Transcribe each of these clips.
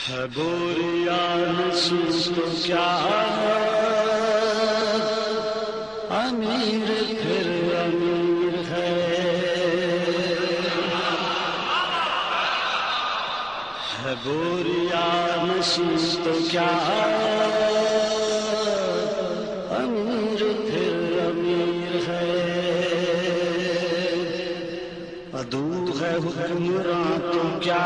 है बोरिया तो क्या अमीर फिर अमीर है। है बोरिया नसीब तो क्या अमीर फिर अमीर है। अदू है हुक्मरान तो क्या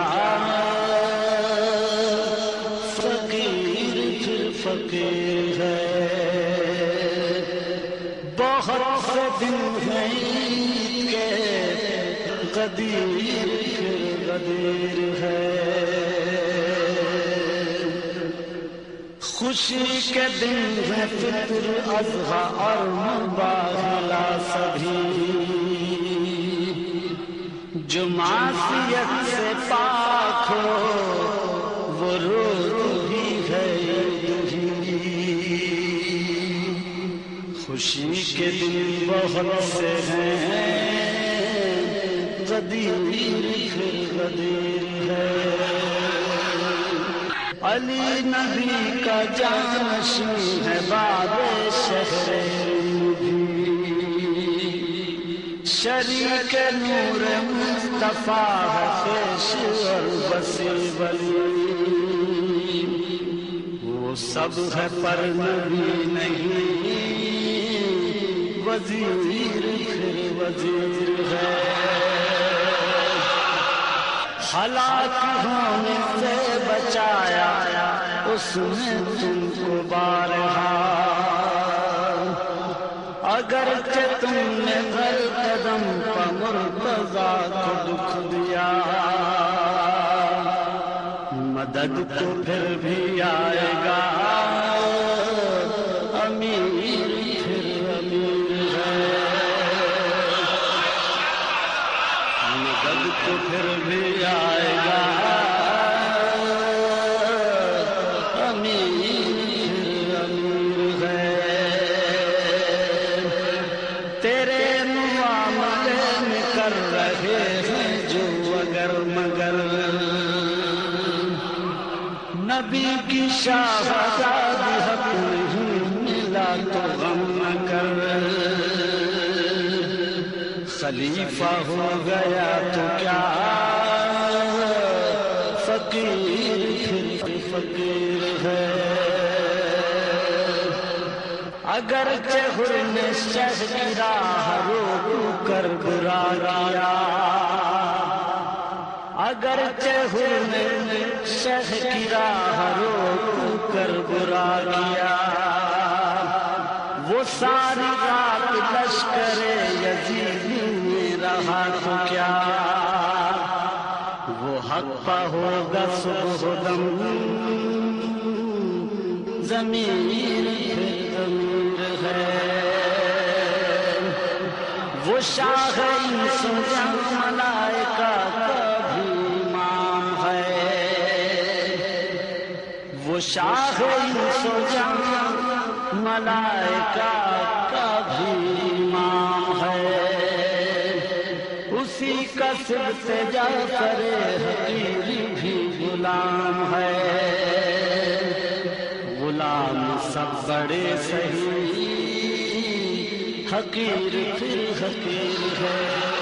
से दिन है के गदीर फिर गदीर है खुशी के दिन है फ़िक्र अजहा और मुबाहला सभी जो मासियत से पाक हो खुशी के दिन बहुत से हैं गदीर फिर गदीर है। अली नबी का जानशी है बाबे शहर शरीक नूर मुस्तफ़ा है बसी बली वो सब है पर नबी नहीं वज़ीर फिर वज़ीर है। हलाक होने से बचाया, उसने तुमको बारहा। अगर के तुमने घर कदम पर मुर्तजा को दुख दिया। मदद तो फिर भी आएगा। तो फिर भी आएगा। अमीर फिर अमीर है। खलीफा हो गया तो क्या? फकीर फिर फकीर है। अगर चहुर ने शह की राह कर बुरा किया अगर चहुर ने शह की राह कर बुरा वो सारी रात लश्करे यजीद में रहा तो क्या? वो हक होगा सुबह दम। जमीर अमीर है। वो शाह मलाइका का भी इमाम है। वो शाह इंसान मलाइका का भी इमाम है। उसी का सिर से जा करे हकीर भी गुलाम है। गुलाम सब बड़े सही, हकीर फिर हकीर है।